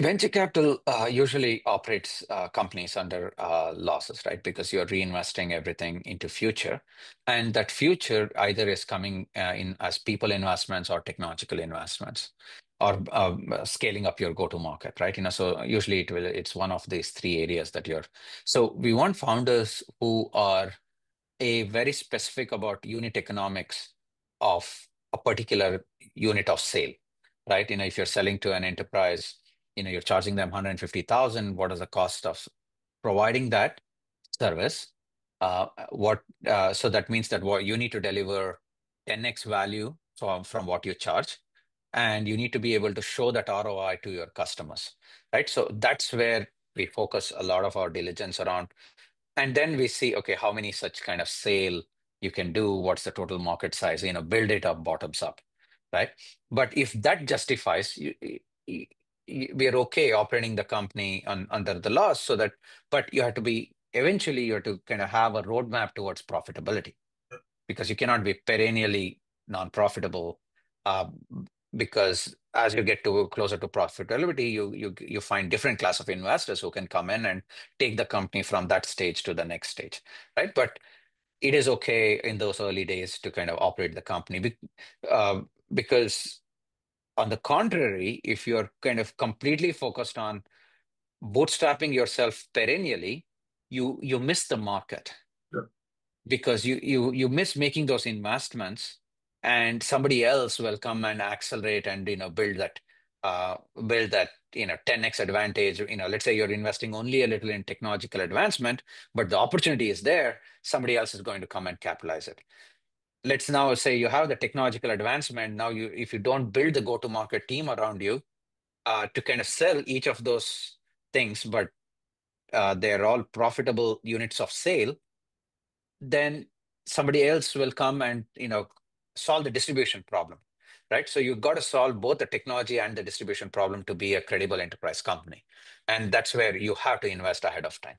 Venture capital uh, usually operates uh, companies under uh, losses, right? Because you're reinvesting everything into future. And that future either is coming in as people investments or technological investments or um, scaling up your go-to-market, right? You know, so usually it will it's one of these three areas that you're. So we want founders who are a very specific about unit economics of a particular unit of sale, right? You know, if you're selling to an enterprise, you're charging them 150,000, what is the cost of providing that service? Uh, what uh, so that means that what you need to deliver 10x value from from what you charge, and you need to be able to show that ROI to your customers, right? So that's where we focus a lot of our diligence around. And then we see, okay, how many such kind of sale you can do, what's the total market size, You know, build it up bottoms up, right? But if that justifies, we are okay operating the company under the loss, so that, but you have to be, eventually you have to kind of have a roadmap towards profitability. Because you cannot be perennially non-profitable, um, because as you get to closer to profitability, you you, you find different class of investors who can come in and take the company from that stage to the next stage, right? But it is okay in those early days to kind of operate the company. Uh, On the contrary, if you're kind of completely focused on bootstrapping yourself perennially, you you miss the market. Sure. You you you miss making those investments and somebody else will come and accelerate and you know build that uh, build that you know 10x advantage. You know let's say you're investing only a little in technological advancement, but the opportunity is there, somebody else is going to come and capitalize it. Let's now say you have the technological advancement. Now, you if you don't build the go-to-market team around you uh, to kind of sell each of those things, but uh, they're all profitable units of sale, then somebody else will come and you know solve the distribution problem, right? So you've got to solve both the technology and the distribution problem to be a credible enterprise company. And that's where you have to invest ahead of time.